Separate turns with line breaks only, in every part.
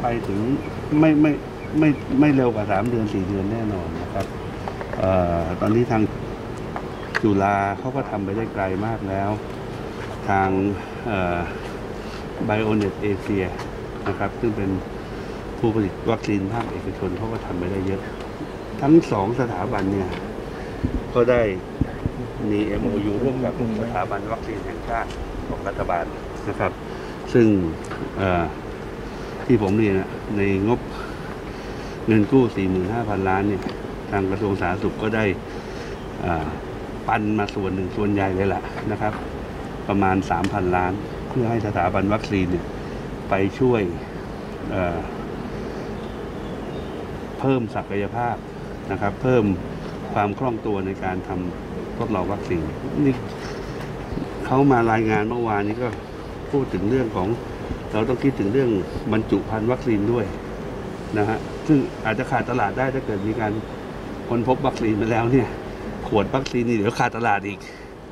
ไปถึงไม่ไม่ไม่ไม่เร็วกว่าสามเดือนสี่เดือนแน่นอนนะครับออตอนนี้ทางจุฬาเขาก็ทำไปได้ไกลมากแล้ว ทางไบโอเน็ตเอเชียนะครับซึ่งเป็นผู้ผลิตวัคซีนภาคเอกชนเขาก็ทำไปได้เยอะ ทั้งสองสถาบันเนี่ย ก็ได้มี MOU ร่วมกับสถาบันวัคซีนแห่งชาติของรัฐบาลนะครับ ซึ่งอ ที่ผมเรียนะในงบเงินกู้ 45,000 ล้านเนี่ยทางกระทรวงสาธารณสุขก็ได้ปันมาส่วนหนึ่งส่วนใหญ่เลยแหละนะครับ ประมาณ 3,000 ล้าน เพื่อให้สถาบันวัคซีนเนี่ยไปช่วยเเพิ่มศักยภาพนะครับ เพิ่มความคล่องตัวในการทำทดลองวัคซีนนี่เขามารายงานเมื่อวานนี้ก็พูดถึงเรื่องของ เราต้องคิดถึงเรื่องบรรจุภัณฑ์วัคซีนด้วยนะฮะซึ่งอาจจะขาดตลาดได้ถ้าเกิดมีการค้นพบวัคซีนมาแล้วเนี่ย ขวดวัคซีนนี่เดี๋ยวขาดตลาดอีก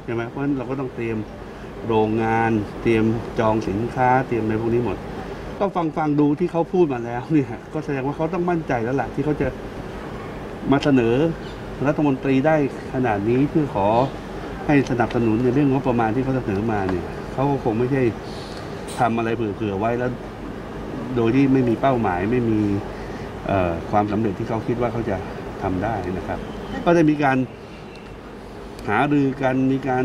ใช่ไหมเพราะฉะนั้นเราก็ต้องเตรียมโรงงาน เตรียมจองสินค้า เตรียมในพวกนี้หมด ก็ฟังฟังดูที่เขาพูดมาแล้วเนี่ยก็แสดงว่าเขาต้องมั่นใจแล้วแหละที่เขาจะมาเสนอรัฐมนตรีได้ขนาดนี้เพื่อขอให้สนับสนุนในเรื่องงบประมาณที่เขาเสนอมาเนี่ยเขาก็คงไม่ใช่ ทำอะไรเผื่อๆไว้แล้ว โดยที่ไม่มีเป้าหมายไม่มีเอ่อความสำเร็จที่เขาคิดว่าเขาจะทำได้นะครับ ก็ได้มีการหารือกันมีการ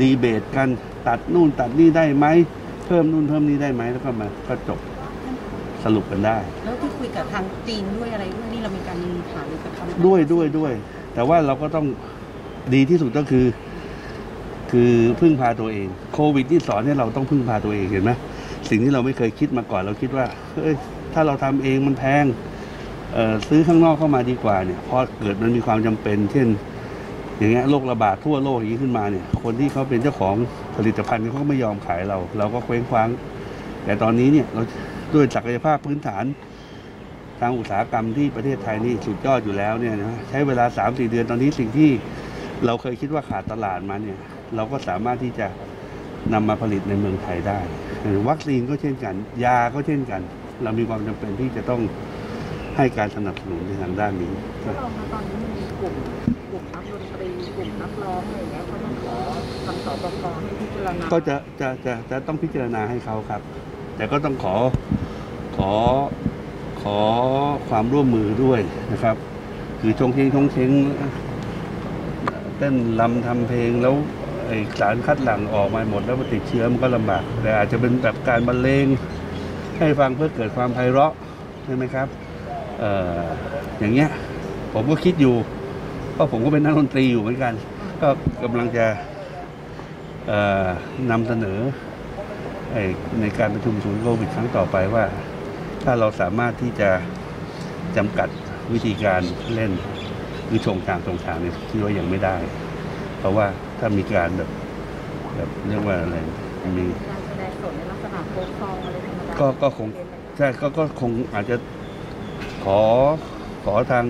ดีเบตกันตัดนู่นตัดนี่ได้ไหมเพิ่มนู่นเพิ่มนี่ได้ไหมแล้วก็มาก็จบสรุปกันได้
แล้วที่คุยกับทางจีนด้วยอะไรด้วยนี่เรามีการหารือกับทาง
ด้วยด้วยด้วย แต่ว่าเราก็ต้องดีที่สุดก็คือ คือพึ่งพาตัวเอง โควิดที่สอนให้เราต้องพึ่งพาตัวเองเห็นไหมสิ่งที่เราไม่เคยคิดมาก่อนเราคิดว่าเฮ้ยถ้าเราทำเองมันแพงเออซื้อข้างนอกเข้ามาดีกว่าเนี่ยพอเกิดมันมีความจำเป็น เช่น อย่างเงี้ยโรคระบาดทั่วโลกอย่างนี้ขึ้นมาเนี่ย คนที่เขาเป็นเจ้าของผลิตภัณฑ์เขาก็ไม่ยอมขายเรา เราก็เคว้งคว้าง แต่ตอนนี้เนี่ยเราด้วยศักยภาพพื้นฐานทางอุตสาหกรรมที่ประเทศไทยนี่สุดยอดอยู่แล้วเนี่ยนะใช้เวลา3-4เดือนตอนนี้สิ่งที่เราเคยคิดว่าขาดตลาดมาเนี่ย เราก็สามารถที่จะนำมาผลิตในเมืองไทยได้วัคซีนก็เช่นกัน ยาก็เช่นกัน เรามีความจำเป็นที่จะต้องให้การสนับสนุนในทางด้านนี้
ถ้าเรามาตอนนี้มันมีกลุ่มกลุ่มนักดนตรีกลุ่มนักร้องอะไรอย่างเงี้ยเขาต้องขอทางสบคให้พิจารณา
ก็จะจะจะจะต้องพิจารณาให้เขาครับ แต่ก็ต้องขอขอขอความร่วมมือด้วยนะครับ คือชงเชงชงเชงเต้นลำทำเพลงแล้ว ไอสารคัดหลั่งออกมาหมดแล้วมันติดเชื้อมันก็ลำบากแต่อาจจะเป็นแบบการบรรเลงให้ฟังเพื่อเกิดความไพเราะใช่ไหมครับเอ่ออย่างเงี้ยผมก็คิดอยู่เพราะผมก็เป็นนักดนตรีอยู่เหมือนกัน ก็กำลังจะเอ่อนำเสนอไอในการประชุมศูนย์โควิดครั้งต่อไปว่า ถ้าเราสามารถที่จะจำกัดวิธีการเล่น หรือชงทางตรงทางเนี่ยคิดว่ายังไม่ได้ เพราะว่า ถ้ามีการแบบแบบเรียกว่าอะไรมี
การแสดงสดในลักษณะโค้งซองอะไรธรรมดา
ก็ก็คงใช่ก็ก็คงอาจจะขอขอทาง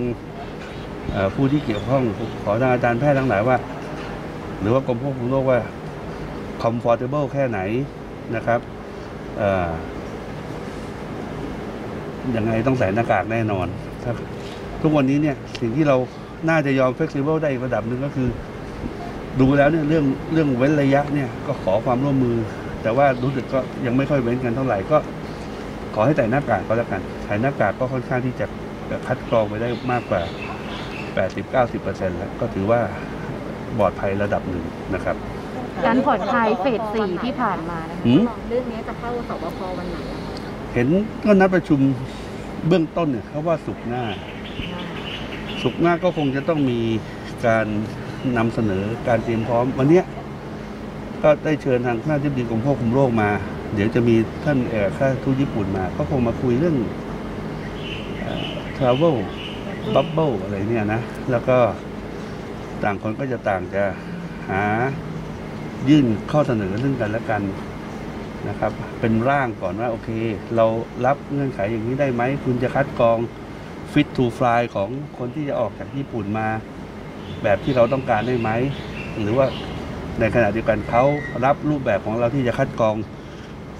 เอ่อผู้ที่เกี่ยวข้องขอทางอาจารย์แพทย์ทั้งหลายว่า หรือว่ากรมควบคุมโรคว่า comfortable แค่ไหนนะครับเอ่อยังไงต้องใส่หน้ากากแน่นอนถ้าทุกวันนี้เนี่ยสิ่งที่เราน่าจะยอม flexible ได้อีกระดับหนึ่งก็คือ ดูแล้วเนี่ยเรื่องเรื่องเว้นระยะเนี่ยก็ขอความร่วมมือ แต่ว่ารู้สึกก็ยังไม่ค่อยเว้นกันเท่าไหร่ก็ ขอให้ใส่หน้ากากก็แล้วกันใส่หน้ากากก็ค่อนข้างที่จะคัดกรองไปได้มากกว่า 80-90%แล้วก็ถือว่าปลอดภัยระดับหนึ่งนะครับ
การผ่อนคลายเฟสสี่ที่ผ่านมานะคะ
หืม
เรื่องนี้จะเข้าสบควันไหนอะ
เห็นก็นัดประชุมเบื้องต้นเนี่ยเขาว่าสุกร์หน้า สุกร์หน้าก็คงจะต้องมีการ นำเสนอการเตรียมพร้อมวันนี้ก็ได้เชิญทางท่านที่ดีกรมควบคุมโรคมา เดี๋ยวจะมีท่านเอกข้าทูตญี่ปุ่นมา ก็คงมาคุยเรื่องเอ่อ travel bubble อะไรเนี่ยนะ แล้วก็ต่างคนก็จะต่างจะหายื่นข้อเสนอซึ่งกันและกันนะครับ เป็นร่างก่อนว่าโอเค เรารับเงื่อนไขอย่างนี้ได้ไหม คุณจะคัดกรอง fit to fly ของคนที่จะออกจากญี่ปุ่นมา แบบที่เราต้องการได้ไหม หรือว่าในขณะเดียวกันเขารับรูปแบบของเราที่จะคัดกรอง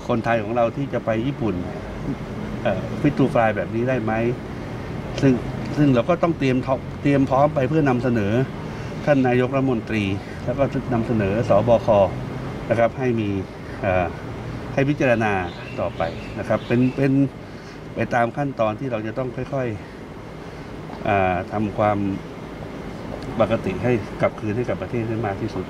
คนไทยของเราที่จะไปญี่ปุ่นฟิตูฟลายแบบนี้ได้ไหม ซึ่งซึ่งเราก็ต้องเตรียมเตรียมพร้อมไปเพื่อนำเสนอท่านนายกรัฐมนตรี แล้วก็นำเสนอสบคนะครับให้มีให้พิจารณาต่อไปนะครับเป็นเป็นไปตามขั้นตอนที่เราจะต้องค่อยๆอ่าทำความ ปกติให้กลับคืนให้กับประเทศให้มากที่สุด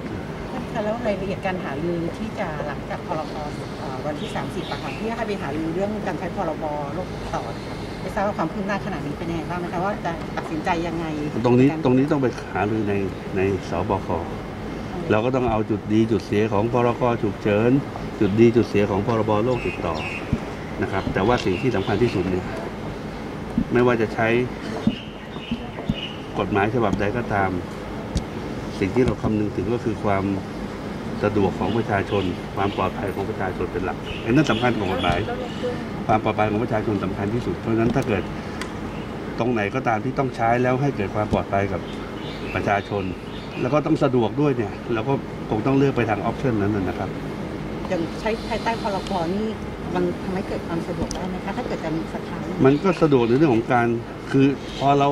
ท่านคะแล้วรายละเอียดการหารือที่จะหลังจากพรบเอ่อวันที่ 30อะค่ะที่ให้ไปหารือเรื่องการใช้พรบโรคติดต่อนะคะไม่ทราบว่าความคืบหน้าขนาดนี้เป็นยังไงบ้างนะคะว่าจะตัดสินใจยังไง
ตรงนี้
ใกา
ตรงนี้ต้องไปหารือในในสบค เราก็ต้องเอาจุดดีจุดเสียของพรกฉุกเฉินจุดดีจุดเสียของพรบโรคติดต่อนะครับ แต่ว่าสิ่งที่สำคัญที่สุดเนี่ยไม่ว่าจะใช้ กฎหมายฉบับใดก็ตาม สิ่งที่เราคำนึงถึงก็คือความสะดวกของประชาชน ความปลอดภัยของประชาชนเป็นหลักไอ้นั่นสำคัญกว่ากฎหมาย ความปลอดภัยของประชาชนสำคัญที่สุด เพราะฉะนั้นถ้าเกิดตรงไหนก็ตามที่ต้องใช้แล้วให้เกิดความปลอดภัยกับประชาชน แล้วก็ต้องสะดวกด้วยเนี่ยเราก็คงต้องเลือกไปทางออปชันนั้นนะนะครับ
อย่างใช้ภายใต้พรบนี่มันทำให้เกิดความสะดวกได้ไหมคะถ้าเกิดจะมีสถาน
มันก็สะดวกในเรื่องของการคือพอเรา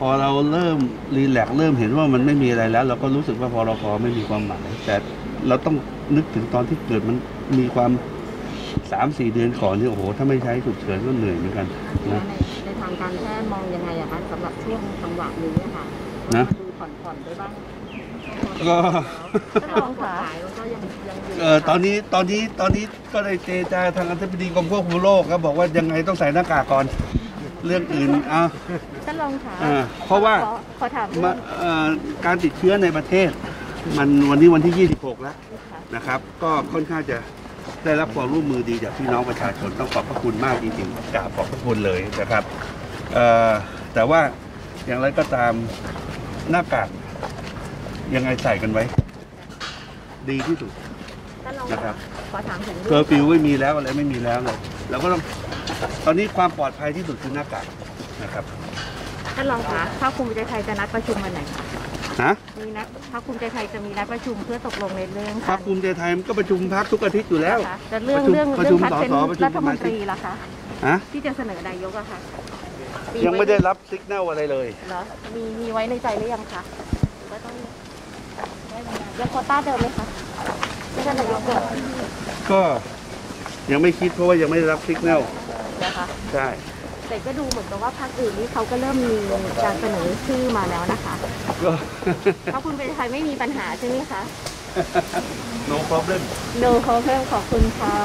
พอเราเริ่มรีแลกซ์เริ่มเห็นว่ามันไม่มีอะไรแล้ว เราก็รู้สึกว่าพอรพไม่มีความหมายแต่เราต้องนึกถึงตอนที่เกิดมันมีความสามสี่เดือนก่อนนี่โอ้โหถ้าไม่ใช้ฉุกเฉินก็เหนื่อยเหมือนกัน
ใน
นะ
ในทางการแพทย์มองยังไงอะคะสำหรับช่วงจังหวะนี้อะค่ะ
นะ
ดูผ่อนๆได้บ้าง
ก็
ท่านรองค่ะมันก็ยังยังอยู่
เออตอนนี้ตอนนี้ตอนนี้ก็ได้เจรจาทางอธิบดีกรมควบคุมโรคครับบอกว่ายังไงต้องใส่หน้ากากก่อน เรื่องอื่นอะ
ท่านรองค่ะ
อ่าเพราะว่า
ขอขอถามเรื่
มา
อง
เอ่อการติดเชื้อในประเทศ มันวันนี้วันที่ 26 แล้วนะครับ ก็ค่อนข้างจะได้รับความร่วมมือดีจากพี่น้องประชาชนต้องขอบพระคุณมากจริงๆกราบขอบพระคุณเลยนะครับเอ่อแต่ว่าอย่างไรก็ตามหน้ากากยังไงใส่กันไว้ ดีที่สุด
ท่านรอง
นะครับ
ขอถามถึง
เคอร์ฟิวไม่มีแล้วอะไรไม่มีแล้วเลยเราก็ต้อง ตอนนี้ความปลอดภัยที่สุดคือหน้ากากนะครับ
ท่านรองคะพรรคภูมิใจไทยจะนัดประชุมวันไหนคะ
ฮะ
มีนัดพรรคภูมิใจไทยจะมีนัดประชุมเพื่อตกลงในเรื่อง
พรรคภูมิใจไทยมันก็ประชุมพักทุกอาทิตย์อยู่แล้ว
นะคะแต่เรื่อง
ประชุม
เรื่อง
ประ
เรื่
ชุ
อง
ม
พักเป็น
สสประชุม
รัฐมนตรี
สมาชิก
ล่ะคะ
ฮะ
ที่จะเสนอนายกอะค่ะ
ยังไม่ได้รับสัญญาณอะไรเลย
เหรอมีมีไว้ในใจหรือยังคะหรือว่าต้องยังโควต้าเดิมไหมคะไม่ใช่นายกเดิม
ก็ยังไม่คิดเพราะว่ายังไม่ได้รับสัญญาณ
นะคะ
ใช่
แต่ก็ดูเหมือนกับว่าพรรคอื่นนี่เขาก็เริ่มมีการเสนอชื่อมาแล้วนะคะ
ก็
พรรคภูมิใจไทยไม่มีปัญหาใช่ไหมคะ
no problem
no problem ขอบคุณค่ะ